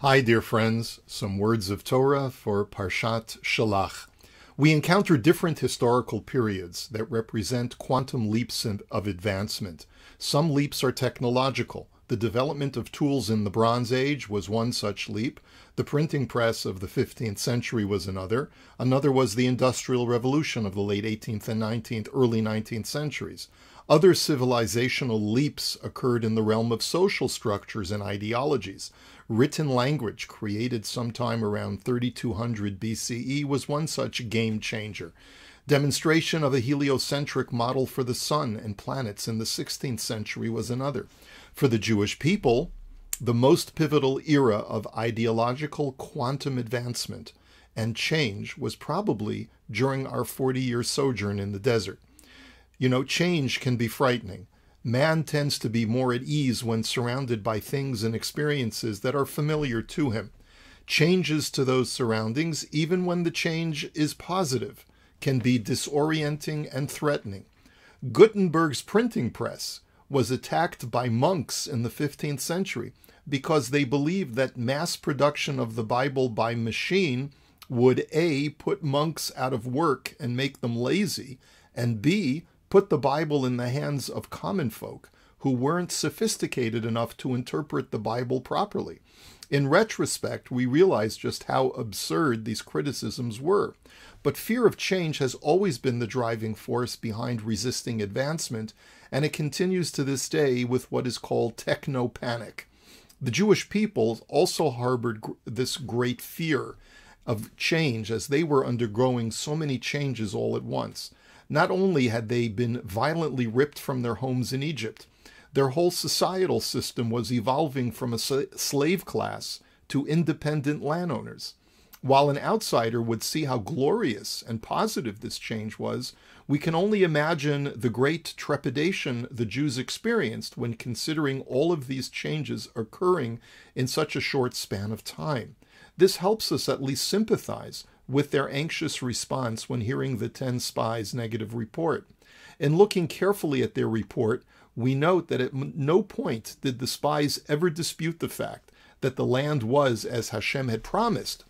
Hi, dear friends. Some words of Torah for Parshat Shelach. We encounter different historical periods that represent quantum leaps of advancement. Some leaps are technological. The development of tools in the Bronze Age was one such leap. The printing press of the 15th century was another. Another was the Industrial Revolution of the late 18th and 19th, early 19th centuries. Other civilizational leaps occurred in the realm of social structures and ideologies. Written language, created sometime around 3200 BCE, was one such game changer. Demonstration of a heliocentric model for the sun and planets in the 16th century was another. For the Jewish people, the most pivotal era of ideological quantum advancement and change was probably during our 40 year sojourn in the desert. You know, change can be frightening. Man tends to be more at ease when surrounded by things and experiences that are familiar to him. Changes to those surroundings, even when the change is positive, can be disorienting and threatening. Gutenberg's printing press was attacked by monks in the 15th century because they believed that mass production of the Bible by machine would A, put monks out of work and make them lazy, and B, put the Bible in the hands of common folk who weren't sophisticated enough to interpret the Bible properly. In retrospect, we realize just how absurd these criticisms were. But fear of change has always been the driving force behind resisting advancement, and it continues to this day with what is called techno panic. The Jewish people also harbored this great fear of change as they were undergoing so many changes all at once. Not only had they been violently ripped from their homes in Egypt, their whole societal system was evolving from a slave class to independent landowners. While an outsider would see how glorious and positive this change was, we can only imagine the great trepidation the Jews experienced when considering all of these changes occurring in such a short span of time. This helps us at least sympathize with their anxious response when hearing the 10 spies' negative report. In looking carefully at their report, we note that at no point did the spies ever dispute the fact that the land was as Hashem had promised,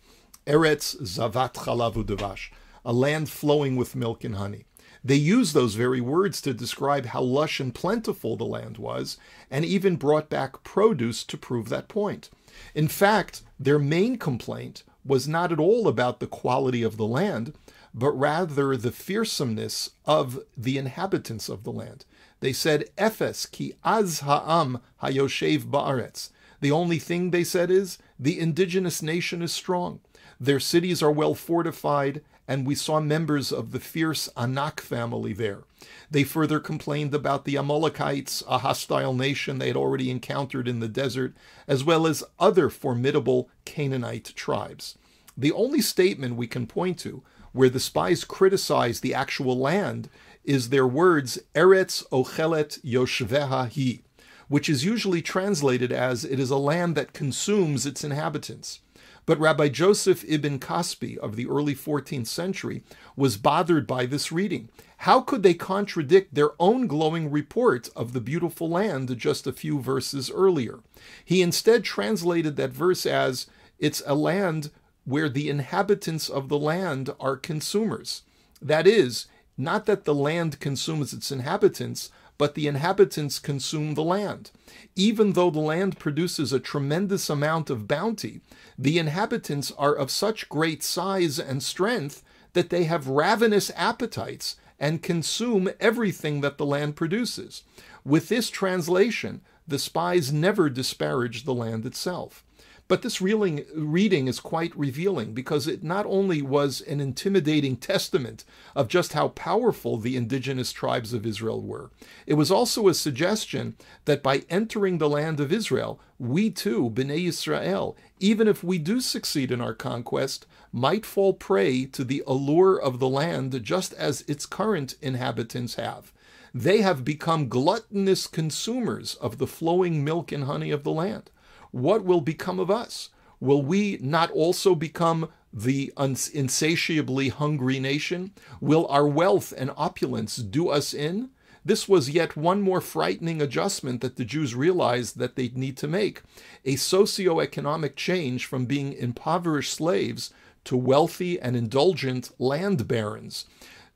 Eretz Zavat Chalavu Devash, a land flowing with milk and honey. They used those very words to describe how lush and plentiful the land was, and even brought back produce to prove that point. In fact, their main complaint was not at all about the quality of the land, but rather the fearsomeness of the inhabitants of the land. They said, Ephes ki az ha'am hayoshev ba'aretz. The only thing they said is, the indigenous nation is strong. Their cities are well fortified, and we saw members of the fierce Anak family there. They further complained about the Amalekites, a hostile nation they had already encountered in the desert, as well as other formidable Canaanite tribes. The only statement we can point to where the spies criticize the actual land is their words, Eretz Ochelet Yoshveha Hi, which is usually translated as, It is a land that consumes its inhabitants. But Rabbi Joseph ibn Kaspi of the early 14th century was bothered by this reading. How could they contradict their own glowing report of the beautiful land just a few verses earlier? He instead translated that verse as, It's a land where the inhabitants of the land are consumers. That is, not that the land consumes its inhabitants, but the inhabitants consume the land. Even though the land produces a tremendous amount of bounty, the inhabitants are of such great size and strength that they have ravenous appetites and consume everything that the land produces. With this translation, the spies never disparage the land itself. But this reeling, reading is quite revealing because it not only was an intimidating testament of just how powerful the indigenous tribes of Israel were, it was also a suggestion that by entering the land of Israel, we too, Bnei Israel, even if we do succeed in our conquest, might fall prey to the allure of the land just as its current inhabitants have. They have become gluttonous consumers of the flowing milk and honey of the land what will become of us? Will we not also become the insatiably hungry nation? Will our wealth and opulence do us in? this was yet one more frightening adjustment that the Jews realized that they'd need to make a socio-economic change from being impoverished slaves to wealthy and indulgent land barons.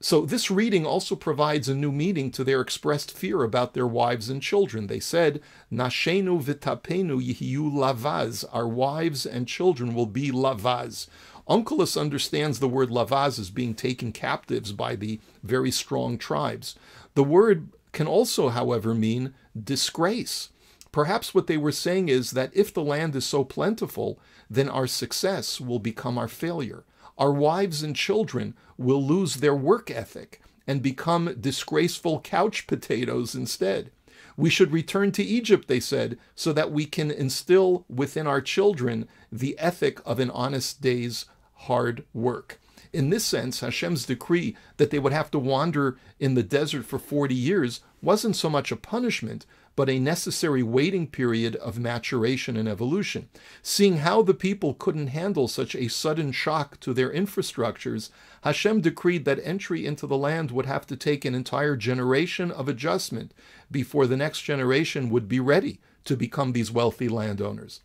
So, this reading also provides a new meaning to their expressed fear about their wives and children. They said, Nashenu vitapenu yihiyu lavaz, our wives and children will be lavaz. Onkelos understands the word lavaz as being taken captives by the very strong tribes. The word can also, however, mean disgrace. Perhaps what they were saying is that if the land is so plentiful, then our success will become our failure our wives and children will lose their work ethic and become disgraceful couch potatoes instead. We should return to Egypt, they said, so that we can instill within our children the ethic of an honest day's hard work. In this sense, Hashem's decree that they would have to wander in the desert for 40 years wasn't so much a punishment, but a necessary waiting period of maturation and evolution. Seeing how the people couldn't handle such a sudden shock to their infrastructures, Hashem decreed that entry into the land would have to take an entire generation of adjustment before the next generation would be ready to become these wealthy landowners.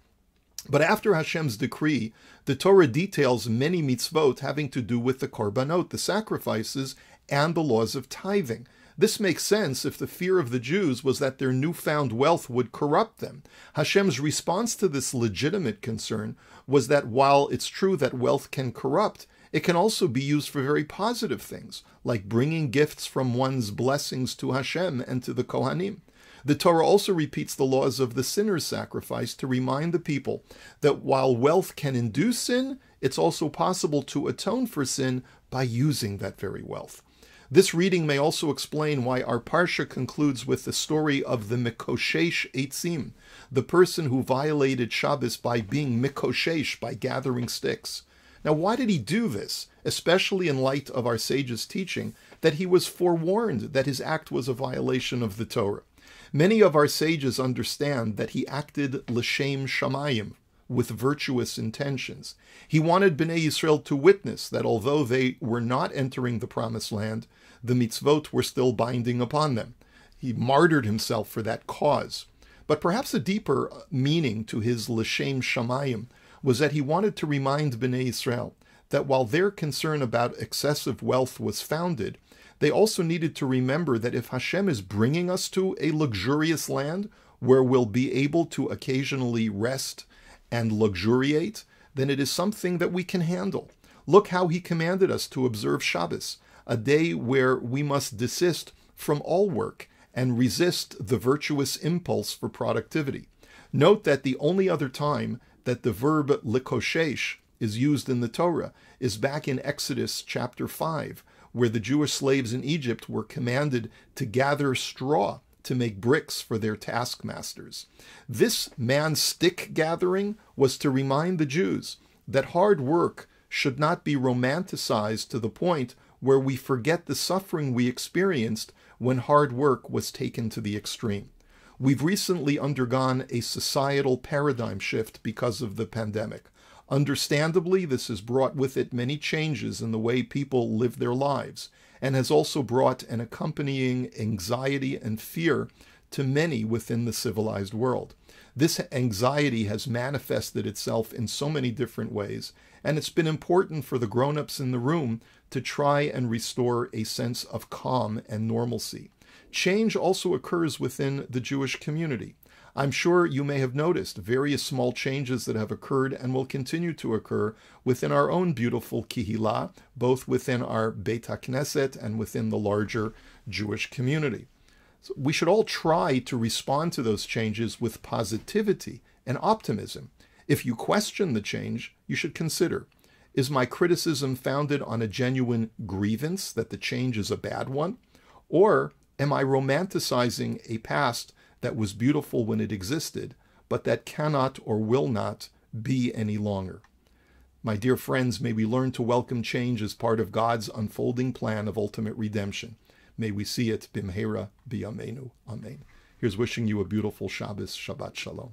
But after Hashem's decree, the Torah details many mitzvot having to do with the korbanot, the sacrifices, and the laws of tithing. This makes sense if the fear of the Jews was that their newfound wealth would corrupt them. Hashem's response to this legitimate concern was that while it's true that wealth can corrupt, it can also be used for very positive things, like bringing gifts from one's blessings to Hashem and to the Kohanim. The Torah also repeats the laws of the sinner's sacrifice to remind the people that while wealth can induce sin, it's also possible to atone for sin by using that very wealth. This reading may also explain why our Parsha concludes with the story of the Mikoshesh Eitzim, the person who violated Shabbos by being Mikoshesh, by gathering sticks. Now, why did he do this, especially in light of our sage's teaching that he was forewarned that his act was a violation of the Torah? Many of our sages understand that he acted l'shem shamayim, with virtuous intentions. He wanted Bnei Yisrael to witness that although they were not entering the promised land, the mitzvot were still binding upon them. He martyred himself for that cause. But perhaps a deeper uh, meaning to his L'Shem Shamayim was that he wanted to remind Bnei Israel that while their concern about excessive wealth was founded, they also needed to remember that if Hashem is bringing us to a luxurious land where we'll be able to occasionally rest and luxuriate, then it is something that we can handle. Look how he commanded us to observe Shabbos a day where we must desist from all work and resist the virtuous impulse for productivity. Note that the only other time that the verb likoshesh is used in the Torah is back in Exodus chapter 5, where the Jewish slaves in Egypt were commanded to gather straw to make bricks for their taskmasters. This man stick gathering was to remind the Jews that hard work should not be romanticized to the point where we forget the suffering we experienced when hard work was taken to the extreme. We've recently undergone a societal paradigm shift because of the pandemic. Understandably, this has brought with it many changes in the way people live their lives and has also brought an accompanying anxiety and fear to many within the civilized world. This anxiety has manifested itself in so many different ways, and it's been important for the grown ups in the room to try and restore a sense of calm and normalcy. Change also occurs within the Jewish community. I'm sure you may have noticed various small changes that have occurred and will continue to occur within our own beautiful Kihila, both within our Beit HaKnesset and within the larger Jewish community. So we should all try to respond to those changes with positivity and optimism. If you question the change, you should consider is my criticism founded on a genuine grievance that the change is a bad one? Or am I romanticizing a past that was beautiful when it existed, but that cannot or will not be any longer? My dear friends, may we learn to welcome change as part of God's unfolding plan of ultimate redemption. May we see it bimhera biyamenu. Amen. Here's wishing you a beautiful Shabbos. Shabbat Shalom.